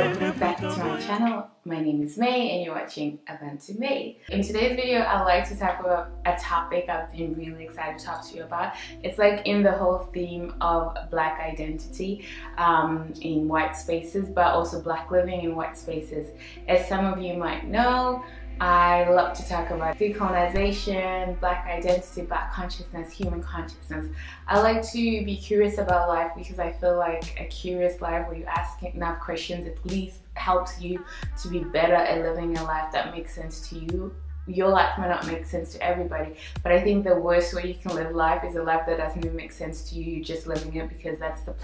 welcome back to my channel. My name is May and you're watching Abantu May. In today's video, I'd like to talk about a topic I've been really excited to talk to you about. It's like in the whole theme of black identity um, in white spaces, but also black living in white spaces. As some of you might know, I love to talk about decolonization, black identity, black consciousness, human consciousness. I like to be curious about life because I feel like a curious life where you ask enough questions at least helps you to be better at living a life that makes sense to you your life might not make sense to everybody but I think the worst way you can live life is a life that doesn't even make sense to you just living it because that's the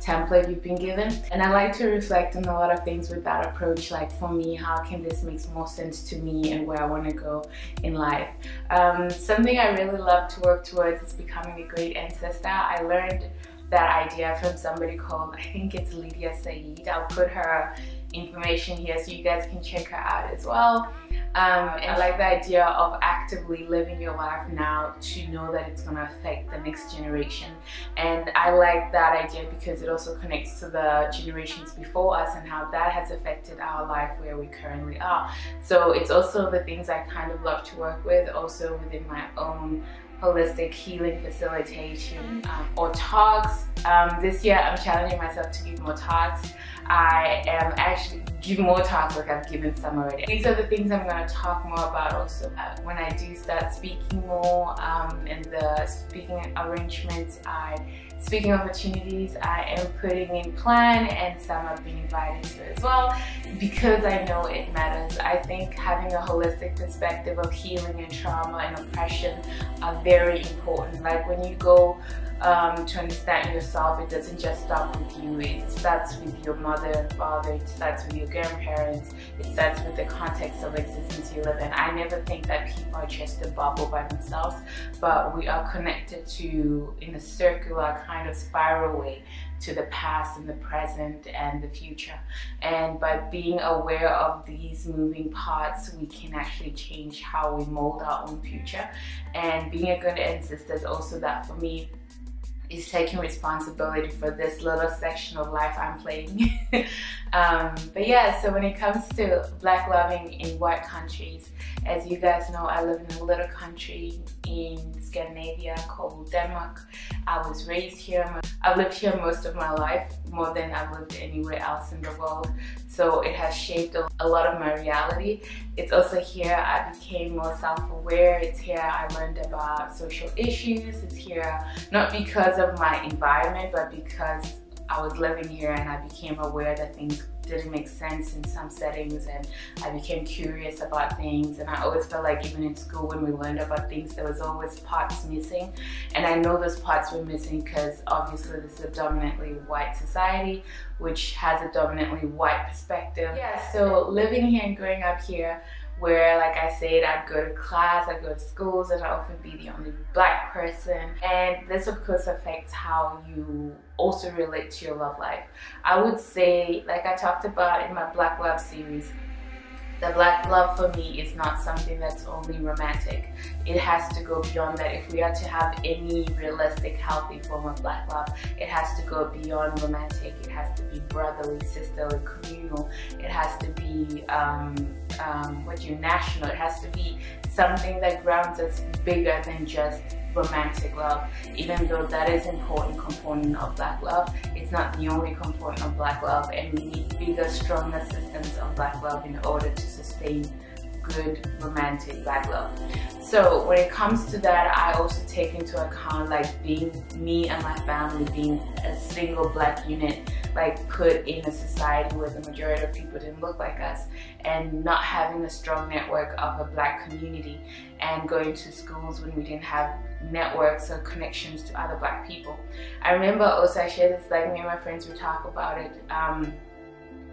template you've been given. And I like to reflect on a lot of things with that approach like for me how can this make more sense to me and where I want to go in life? Um, something I really love to work towards is becoming a great ancestor. I learned that idea from somebody called I think it's Lydia Saeed I'll put her information here so you guys can check her out as well um, and I like the idea of actively living your life now to know that it's going to affect the next generation. And I like that idea because it also connects to the generations before us and how that has affected our life where we currently are. So it's also the things I kind of love to work with, also within my own holistic healing facilitation um, or talks. Um, this year I'm challenging myself to give more talks. I am actually giving more talks like I've given some already. These are the things I'm going to talk more about also uh, when I do start speaking more um, and the speaking arrangements I speaking opportunities I am putting in plan and some I've been invited to as well because I know it matters. I think having a holistic perspective of healing and trauma and oppression are very important. Like when you go um, to understand yourself, it doesn't just stop with you. It starts with your mother and father, it starts with your grandparents, it starts with the context of existence you live in. I never think that people are just a bubble by themselves, but we are connected to, in a circular kind of spiral way, to the past and the present and the future. And by being aware of these moving parts, we can actually change how we mold our own future. And being a good ancestor is also that for me, is taking responsibility for this little section of life I'm playing. um, but yeah, so when it comes to black loving in white countries, as you guys know, I live in a little country in Scandinavia called Denmark. I was raised here. I've lived here most of my life, more than I've lived anywhere else in the world. So it has shaped a lot of my reality. It's also here I became more self-aware. It's here I learned about social issues. It's here not because of my environment, but because I was living here and I became aware that things didn't make sense in some settings and I became curious about things. And I always felt like even in school when we learned about things there was always parts missing. And I know those parts were missing because obviously this is a dominantly white society which has a dominantly white perspective. Yeah, so living here and growing up here where like I said I'd go to class, I'd go to schools and I'd often be the only black person and this of course affects how you also relate to your love life. I would say like I talked about in my black love series the black love for me is not something that's only romantic. It has to go beyond that. If we are to have any realistic, healthy form of black love, it has to go beyond romantic. It has to be brotherly, sisterly, communal. It has to be um, um, what you national. It has to be something that grounds us bigger than just romantic love. Even though that is an important component of black love, it's not the only component of black love and we need bigger, stronger systems of black love in order to sustain good romantic black love. So when it comes to that, I also take into account like being me and my family being a single black unit like put in a society where the majority of people didn't look like us and not having a strong network of a black community and going to schools when we didn't have networks or connections to other black people. I remember also I shared this like me and my friends would talk about it um,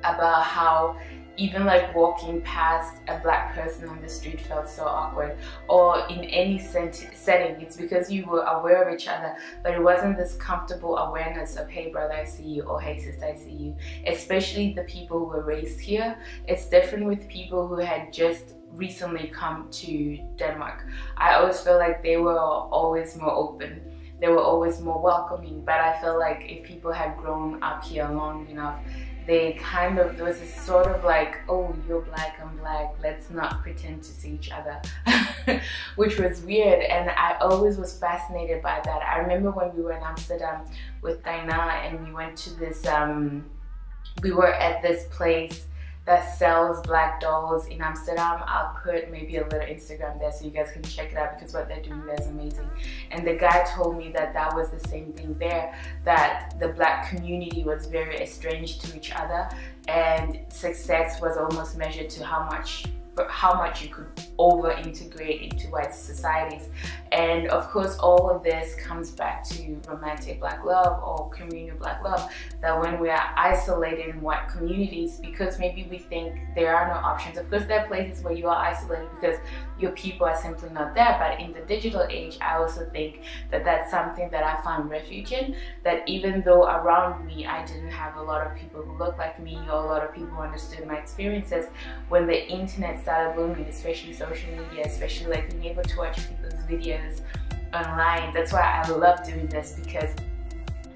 about how even like walking past a black person on the street felt so awkward or in any setting it's because you were aware of each other but it wasn't this comfortable awareness of hey brother I see you or hey sister I see you especially the people who were raised here it's different with people who had just recently come to Denmark. I always feel like they were always more open. They were always more welcoming but I feel like if people had grown up here long enough they kind of there was a sort of like oh you're black i'm black let's not pretend to see each other which was weird and i always was fascinated by that. I remember when we were in amsterdam with Diana and we went to this um we were at this place that sells black dolls in Amsterdam. I'll put maybe a little Instagram there so you guys can check it out because what they're doing there is amazing. And the guy told me that that was the same thing there, that the black community was very estranged to each other and success was almost measured to how much Uh, how much you could over integrate into white societies. And of course, all of this comes back to romantic black love or communal black love. That when we are isolated in white communities, because maybe we think there are no options. Of course, there are places where you are isolated because your people are simply not there. But in the digital age, I also think that that's something that I found refuge in. That even though around me I didn't have a lot of people who looked like me or a lot of people who understood my experiences, when the internet started blooming, especially social media, especially like being able to watch people's videos online. That's why I love doing this because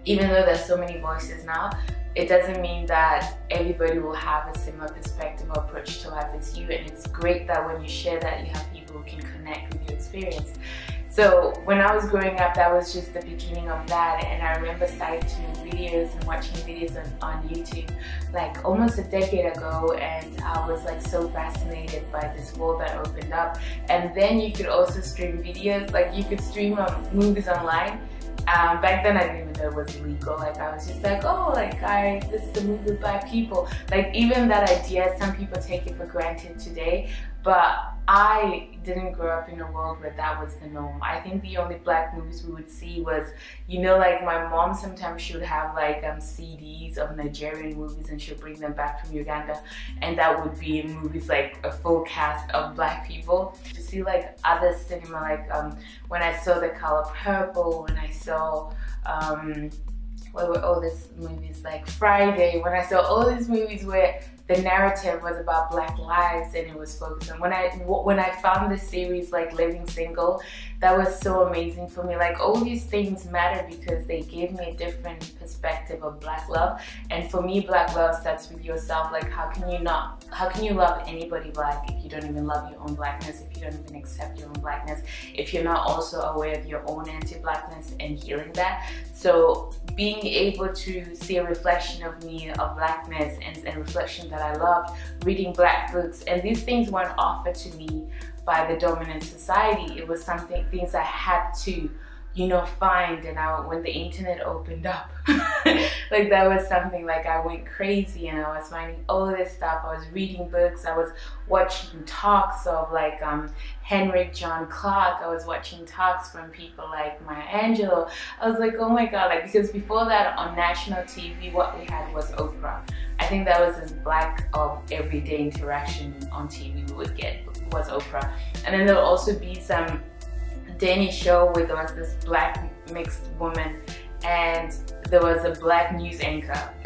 even though there's so many voices now, it doesn't mean that everybody will have a similar perspective or approach to life as you. And it's great that when you share that, you have people who can connect with your experience. So when I was growing up, that was just the beginning of that. And I remember citing videos and watching videos on, on YouTube like almost a decade ago. And I was like so fascinated by this world that opened up. And then you could also stream videos, like you could stream um, movies online. Um, back then I didn't even know it was illegal. Like I was just like, oh, like I, this is a movie by people. Like even that idea, some people take it for granted today. But I didn't grow up in a world where that was the norm. I think the only black movies we would see was, you know, like my mom sometimes she would have like um, CDs of Nigerian movies and she'd bring them back from Uganda. And that would be movies like a full cast of black people. To see like other cinema, like um, when I saw The Color Purple, when I saw um, what were all these movies like Friday, when I saw all these movies where the narrative was about black lives and it was focused on when I when I found the series like Living Single that was so amazing for me. Like all these things matter because they gave me a different perspective of black love. And for me black love starts with yourself. Like how can you not how can you love anybody black if you don't even love your own blackness if you don't even accept your own blackness if you're not also aware of your own anti-blackness and healing that so being able to see a reflection of me of blackness and a reflection that that I loved, reading black books, and these things weren't offered to me by the dominant society. It was something, things I had to you know, find and I when the internet opened up, like that was something like I went crazy and I was finding all this stuff. I was reading books, I was watching talks of like um, Henrik John Clarke, I was watching talks from people like Maya Angelou. I was like, oh my god, like because before that on national TV, what we had was Oprah. I think that was this black of everyday interaction on TV we would get was Oprah, and then there'll also be some Danish show where there was this black mixed woman and there was a black news anchor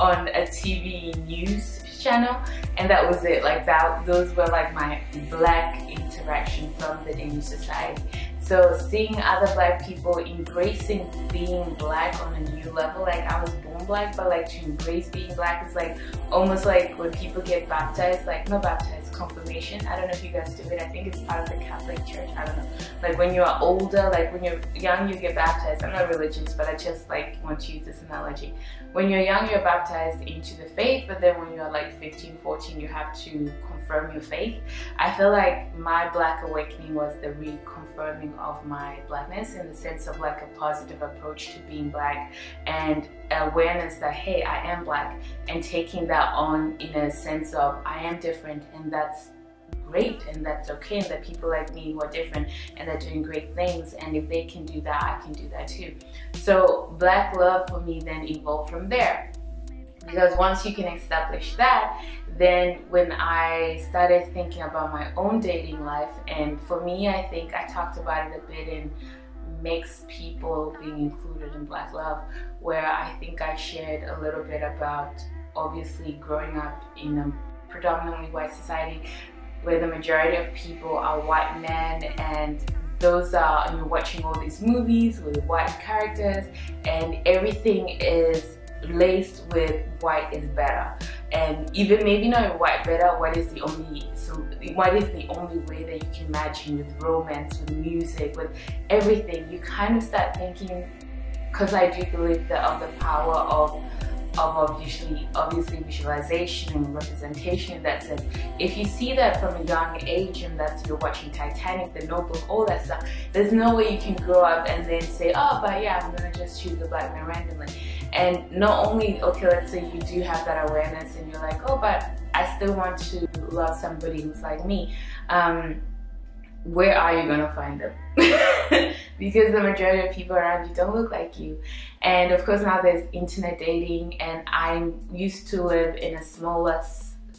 on a TV news channel and that was it. Like that those were like my black interaction from the Danish society. So seeing other black people embracing being black on a new level, like I was born black, but like to embrace being black is like almost like when people get baptized, like not baptized, confirmation. I don't know if you guys do it. I think it's part of the Catholic Church. I don't know. Like when you're older, like when you're young, you get baptized. I'm not religious, but I just like want to use this analogy. When you're young, you're baptized into the faith, but then when you're like 15, 14, you have to confirm your faith. I feel like my black awakening was the reconfirming of my blackness in the sense of like a positive approach to being black and awareness that hey I am black and taking that on in a sense of I am different and that's great and that's okay and that people like me who are different and they're doing great things and if they can do that I can do that too so black love for me then evolved from there because once you can establish that then when I started thinking about my own dating life and for me I think I talked about it a bit in mixed people being included in black love where I think I shared a little bit about obviously growing up in a predominantly white society where the majority of people are white men and those are you're watching all these movies with white characters and everything is laced with white is better and even maybe not white better what is the only so what is the only way that you can imagine with romance with music with everything? You kind of start thinking because i do believe that of the power of of obviously obviously visualization and representation that sense. If you see that from a young age and that you're watching Titanic, The Notebook, all that stuff, there's no way you can grow up and then say, oh, but yeah, I'm gonna just choose a black man randomly. And not only, okay, let's say you do have that awareness and you're like, oh, but I still want to love somebody who's like me. Um, where are you gonna find them? because the majority of people around you don't look like you. And of course now there's internet dating and I used to live in a smaller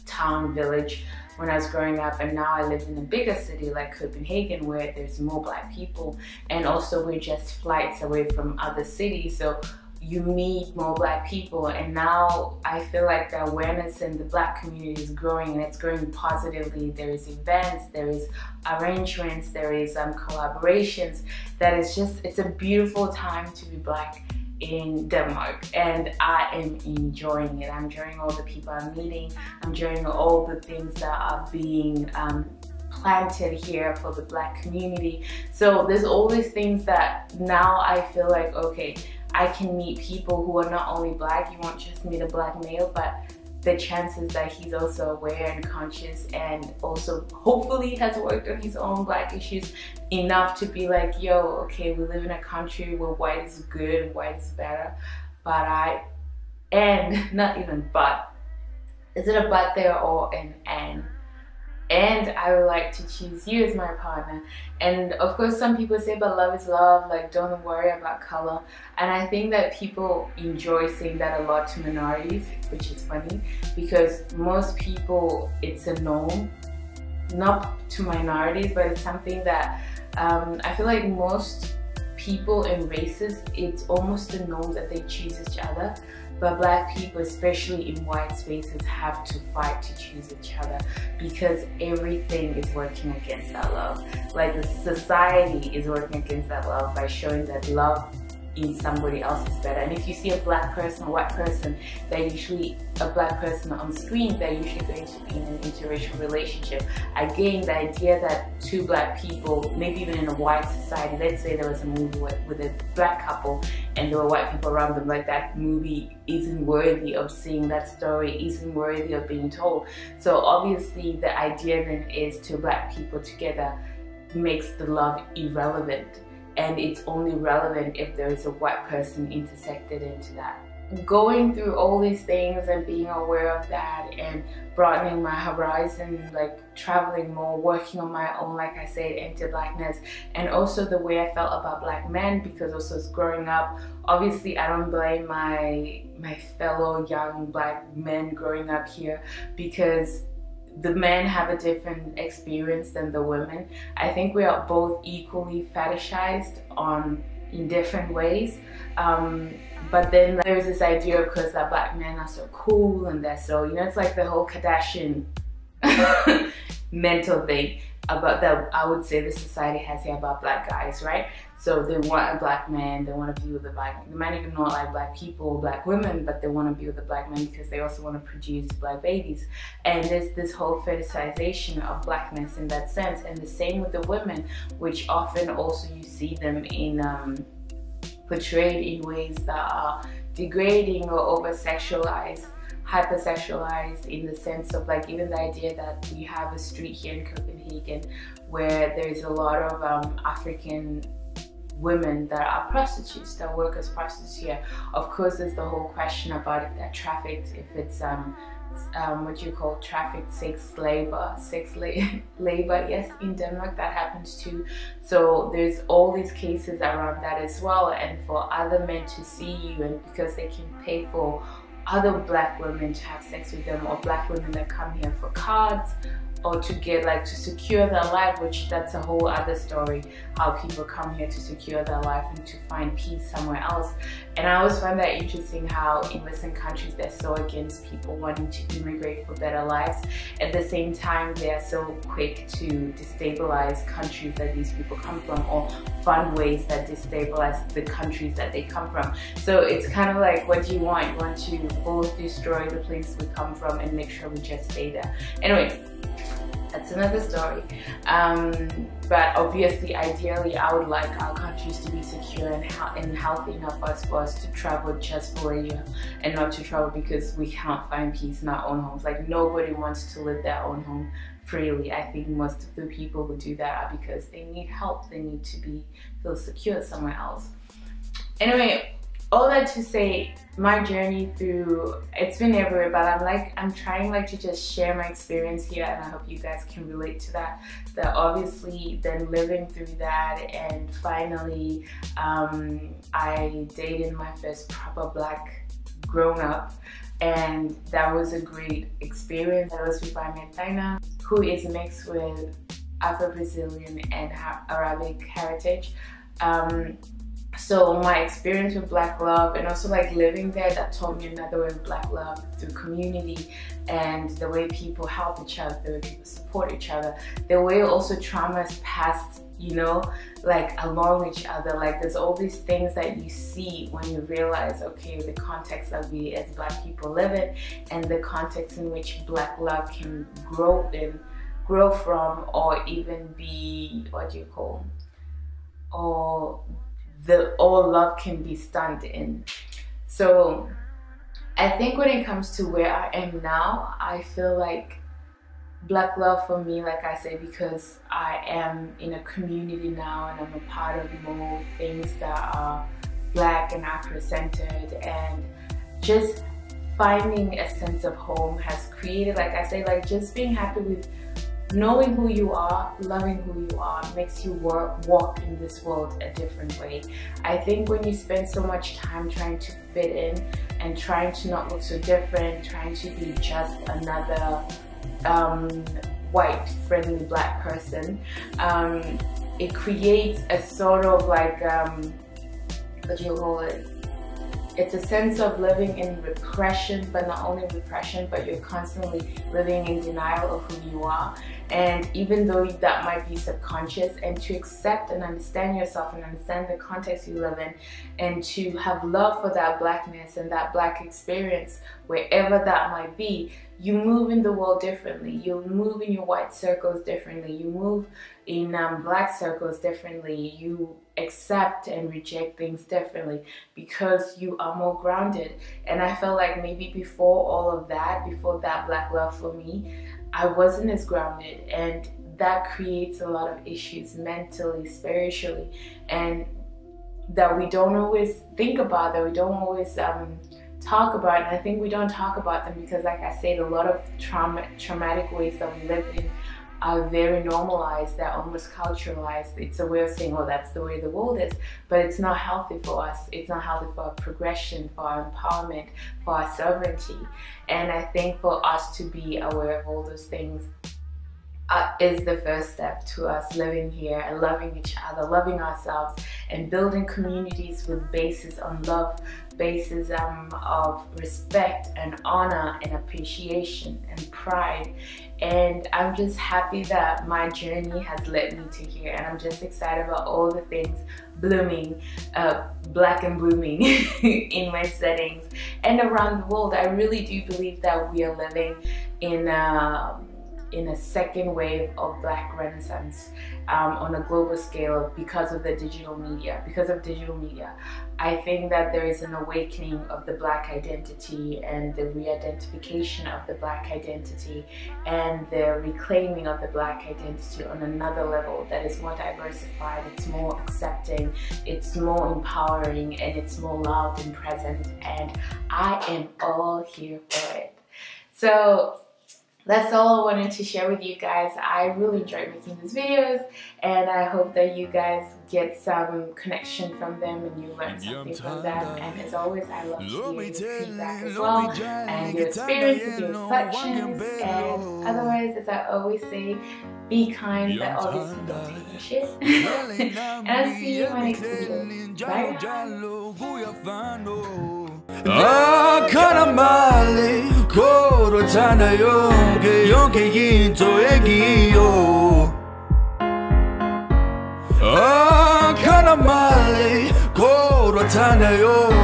town village when I was growing up and now I live in a bigger city like Copenhagen where there's more black people and also we're just flights away from other cities so you meet more black people and now I feel like the awareness in the black community is growing and it's growing positively. There is events, there is arrangements, there is um, collaborations that is just, it's a beautiful time to be black in Denmark and I am enjoying it. I'm enjoying all the people I'm meeting. I'm enjoying all the things that are being um, planted here for the black community. So there's all these things that now I feel like, okay, I can meet people who are not only black, you won't just meet a black male, but the chances that he's also aware and conscious and also hopefully has worked on his own black issues enough to be like, yo, okay, we live in a country where white is good, white is better, but I, and not even but, is it a but there or an and? And I would like to choose you as my partner. And of course, some people say, but love is love, like don't worry about color. And I think that people enjoy saying that a lot to minorities, which is funny because most people, it's a norm, not to minorities, but it's something that um, I feel like most people and races, it's almost a norm that they choose each other but black people especially in white spaces have to fight to choose each other because everything is working against that love. Like the society is working against that love by showing that love in somebody else is better. And if you see a black person, a white person, they're usually a black person on screen, they're usually going to be in an interracial relationship. Again, the idea that two black people, maybe even in a white society, let's say there was a movie with, with a black couple and there were white people around them, like that movie isn't worthy of seeing that story, isn't worthy of being told. So obviously the idea then is two black people together makes the love irrelevant and it's only relevant if there is a white person intersected into that. Going through all these things and being aware of that and broadening my horizon, like traveling more, working on my own, like I said, into blackness, and also the way I felt about black men because also growing up, obviously I don't blame my my fellow young black men growing up here because the men have a different experience than the women. I think we are both equally fetishized on in different ways. Um, but then there's this idea, of course, that black men are so cool and they're so, you know, it's like the whole Kardashian mental thing about that I would say the society has here about black guys, right? So they want a black man, they want to be with a black, man. they might even not like black people, black women, but they want to be with a black man because they also want to produce black babies. And there's this whole fetishization of blackness in that sense. And the same with the women, which often also you see them in um, portrayed in ways that are degrading or over sexualized hypersexualized in the sense of like even the idea that we have a street here in Copenhagen where there's a lot of um, African women that are prostitutes, that work as prostitutes here. Of course, there's the whole question about if they're trafficked, if it's um, um, what you call trafficked sex labor, sex la labor. Yes, in Denmark that happens too. So there's all these cases around that as well. And for other men to see you and because they can pay for other black women to have sex with them or black women that come here for cards or to get like to secure their life which that's a whole other story how people come here to secure their life and to find peace somewhere else. And I always find that interesting how in Western countries they're so against people wanting to immigrate for better lives. At the same time they're so quick to destabilize countries that these people come from or fund ways that destabilize the countries that they come from. So it's kind of like what do you want? You want to both destroy the place we come from and make sure we just stay there. Anyway that's another story. Um, but obviously, ideally, I would like our countries to be secure and, and healthy enough for us, for us to travel just for year and not to travel because we can't find peace in our own homes. Like nobody wants to live their own home freely. I think most of the people who do that are because they need help. They need to be feel secure somewhere else. Anyway, all that to say my journey through it's been everywhere but i'm like i'm trying like to just share my experience here and i hope you guys can relate to that. That obviously then living through that and finally um, i dated my first proper black grown up and that was a great experience. That was before i met Dinah who is mixed with afro-brazilian and arabic heritage. Um, so my experience with black love and also like living there that taught me another way of black love through community and the way people help each other the way people support each other the way also traumas passed you know like along each other. Like there's all these things that you see when you realize okay the context that we as black people live in and the context in which black love can grow in grow from or even be what do you call or the all love can be stunned in. So I think when it comes to where I am now, I feel like black love for me, like I say, because I am in a community now and I'm a part of more things that are black and Afro-centered and just finding a sense of home has created, like I say, like just being happy with knowing who you are, loving who you are makes you work, walk in this world a different way. I think when you spend so much time trying to fit in and trying to not look so different, trying to be just another um, white, friendly black person, um, it creates a sort of like, um, what do you call it? It's a sense of living in repression, but not only repression, but you're constantly living in denial of who you are. And even though that might be subconscious, and to accept and understand yourself and understand the context you live in, and to have love for that blackness and that black experience, wherever that might be, you move in the world differently. You move in your white circles differently. You move in um, black circles differently. You accept and reject things differently because you are more grounded. And I felt like maybe before all of that, before that black love for me, I wasn't as grounded and that creates a lot of issues mentally, spiritually, and that we don't always think about, that we don't always um, talk about. And I think we don't talk about them because, like I said, a lot of trauma, traumatic ways that we live in are very normalized, they're almost culturalized. It's a way of saying, oh, that's the way the world is, but it's not healthy for us. It's not healthy for our progression, for our empowerment, for our sovereignty. And I think for us to be aware of all those things uh, is the first step to us living here and loving each other, loving ourselves, and building communities with bases on love, bases um, of respect and honor and appreciation and pride. And I'm just happy that my journey has led me to here, and I'm just excited about all the things blooming, uh, black and blooming in my settings and around the world. I really do believe that we are living in. Um, in a second wave of black renaissance um, on a global scale because of the digital media because of digital media. I think that there is an awakening of the black identity and the re-identification of the black identity and the reclaiming of the black identity on another level that is more diversified it's more accepting it's more empowering and it's more loud and present and i am all here for it. So that's all I wanted to share with you guys. I really enjoyed making these videos and I hope that you guys get some connection from them and you learn something from them. And as always, I love to hear feedback as well and your experiences, your reflections. And otherwise, as I always say, be kind but obviously don't take your shit. and I'll see you in my next video. Bye. 그렇잖아요 그 용기인 저에게요 아 가나 말리 그렇잖아요